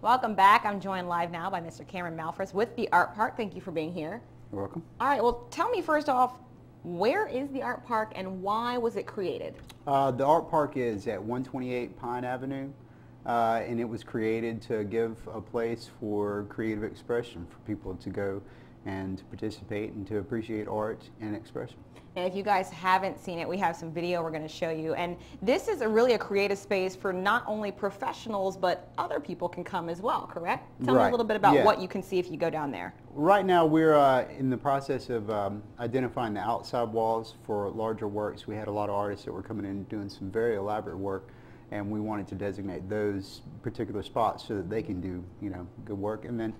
Welcome back. I'm joined live now by Mr. Cameron Malphurs with the Art Park. Thank you for being here. You're welcome. All right, well, tell me first off, where is the Art Park and why was it created? Uh, the Art Park is at 128 Pine Avenue, uh, and it was created to give a place for creative expression for people to go and to participate and to appreciate art and expression. And if you guys haven't seen it, we have some video we're going to show you. And this is a really a creative space for not only professionals, but other people can come as well, correct? Tell me a little bit about Yeah. what you can see if you go down there. Right now, we're uh, in the process of um, identifying the outside walls for larger works. We had a lot of artists that were coming in doing some very elaborate work, and we wanted to designate those particular spots so that they can do, you know, good work. And then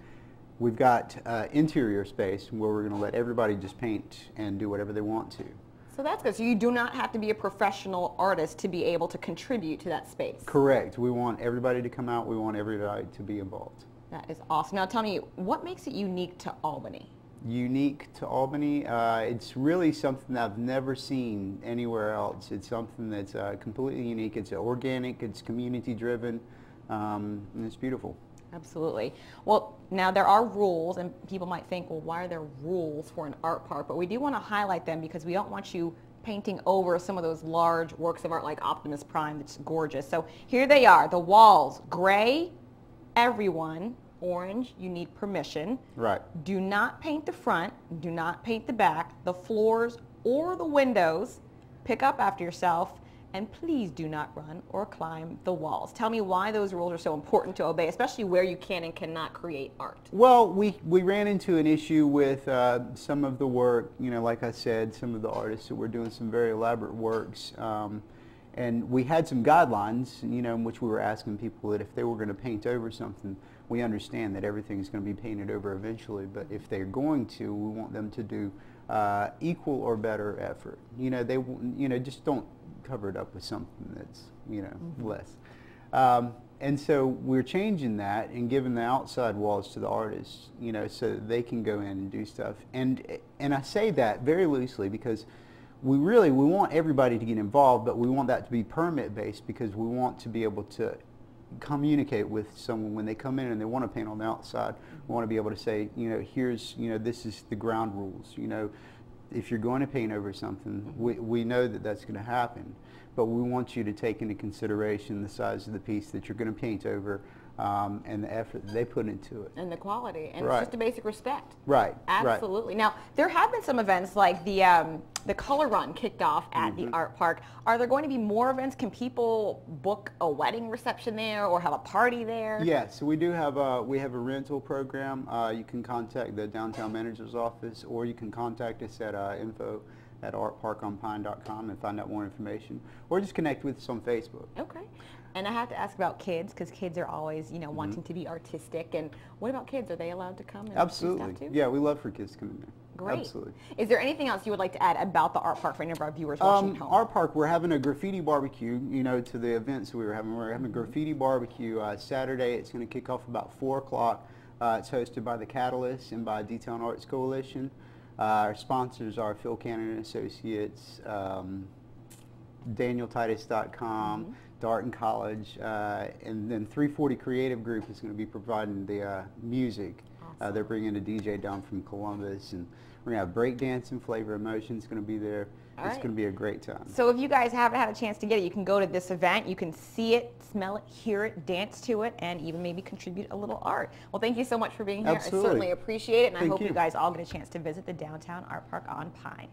we've got uh, interior space where we're going to let everybody just paint and do whatever they want to. So that's good. So you do not have to be a professional artist to be able to contribute to that space. Correct. We want everybody to come out. We want everybody to be involved. That is awesome. Now tell me, what makes it unique to Albany? unique to Albany. Uh, it's really something that I've never seen anywhere else. It's something that's uh, completely unique. It's organic, it's community driven, um, and it's beautiful. Absolutely. Well, now there are rules, and people might think, well, why are there rules for an art park? But we do want to highlight them because we don't want you painting over some of those large works of art like Optimus Prime that's gorgeous. So here they are. The walls, gray, everyone, orange, you need permission. Right. Do not paint the front, do not paint the back, the floors or the windows. Pick up after yourself and please do not run or climb the walls. Tell me why those rules are so important to obey, especially where you can and cannot create art. Well, we, we ran into an issue with uh, some of the work, you know, like I said, some of the artists that were doing some very elaborate works. Um, and we had some guidelines, you know, in which we were asking people that if they were going to paint over something, we understand that everything is going to be painted over eventually, but if they're going to, we want them to do uh, equal or better effort. You know, they, you know, just don't cover it up with something that's, you know, less. Um, and so we're changing that and giving the outside walls to the artists, you know, so that they can go in and do stuff. And and I say that very loosely because we really we want everybody to get involved, but we want that to be permit based because we want to be able to communicate with someone when they come in and they want to paint on the outside. We want to be able to say, you know, here's, you know, this is the ground rules. You know, if you're going to paint over something, we, we know that that's going to happen, but we want you to take into consideration the size of the piece that you're going to paint over um, and the effort they put into it. And the quality, and Right. it's just a basic respect. Right, right. Absolutely. Now, there have been some events like the um, the color run kicked off at Mm-hmm. the art park. Are there going to be more events? Can people book a wedding reception there or have a party there? Yeah, so we do have a, we have a rental program. Uh, you can contact the downtown manager's office or you can contact us at uh, info at artparkonpine.com and find out more information or just connect with us on Facebook. Okay. And I have to ask about kids because kids are always, you know, Mm-hmm. wanting to be artistic. And what about kids? Are they allowed to come and do Absolutely. stuff too? Yeah, we love for kids to come in there. Great. Absolutely. Is there anything else you would like to add about the art park for any of our viewers watching Um, home? our park, we're having a graffiti barbecue, you know, to the events we were having. We're Mm-hmm. having a graffiti barbecue uh, Saturday. It's going to kick off about 4 o'clock. Uh, it's hosted by the Catalyst and by Detailed Arts Coalition. Uh, our sponsors are Phil Cannon and Associates, um, DanielTitus.com, Mm-hmm. Darton College, uh, and then 340 Creative Group is going to be providing the uh, music. Uh, they're bringing a DJ down from Columbus, and we're going to have breakdancing, Flavor Emotions going to be there. All it's right. going to be a great time. So if you guys haven't had a chance to get it, you can go to this event. You can see it, smell it, hear it, dance to it, and even maybe contribute a little art. Well, thank you so much for being here. Absolutely. I certainly appreciate it, and I hope you. you. guys all get a chance to visit the downtown art park on Pine.